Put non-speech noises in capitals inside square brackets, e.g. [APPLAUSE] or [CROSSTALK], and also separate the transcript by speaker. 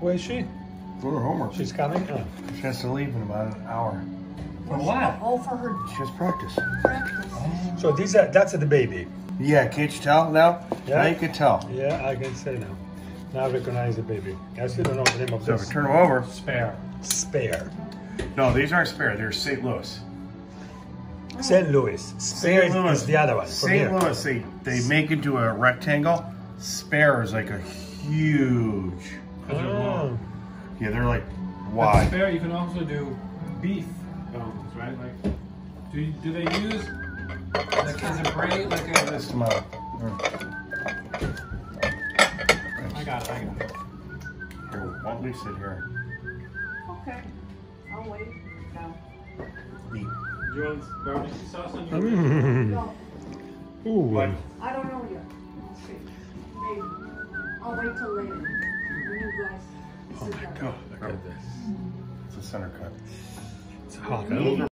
Speaker 1: Where is she?
Speaker 2: For her homework.
Speaker 1: She's coming? Oh.
Speaker 2: She has to leave in about an hour.
Speaker 1: For what?
Speaker 3: Oh, for her
Speaker 2: She has practice.
Speaker 3: practice.
Speaker 1: So these are, that's the baby.
Speaker 2: Yeah, can't you tell now?
Speaker 1: Yeah.
Speaker 2: Now you can tell.
Speaker 1: Yeah, I can say now. Now I recognize the baby. I still don't know the name of
Speaker 2: So if
Speaker 1: this.
Speaker 2: we turn them over.
Speaker 4: Spare.
Speaker 1: Spare.
Speaker 2: No, these aren't spare. They're St. Louis.
Speaker 1: St. Louis. Spare
Speaker 2: St. Louis
Speaker 1: is the other one.
Speaker 2: St.
Speaker 1: here.
Speaker 2: Louis, they, they make into a rectangle. Spare is like a huge.
Speaker 1: Oh.
Speaker 2: Yeah, they're like
Speaker 4: But
Speaker 2: wide.
Speaker 4: spare, you can also do beef bones, right? Like, do do they use like as a braid, like a?
Speaker 2: This amount.
Speaker 4: I got it. I got it.
Speaker 2: Here, why don't we sit here?
Speaker 3: Okay, I'll wait. No.
Speaker 2: Eat.
Speaker 4: Do you want barbecue sauce on your?
Speaker 1: Mm. [LAUGHS]
Speaker 3: No,
Speaker 1: Ooh.
Speaker 4: What?
Speaker 3: I don't know yet. We'll see. Maybe. I'll wait till later. When you guys
Speaker 1: Oh my god, look at oh. this.
Speaker 2: It's a center cut.
Speaker 1: It's hot. huh?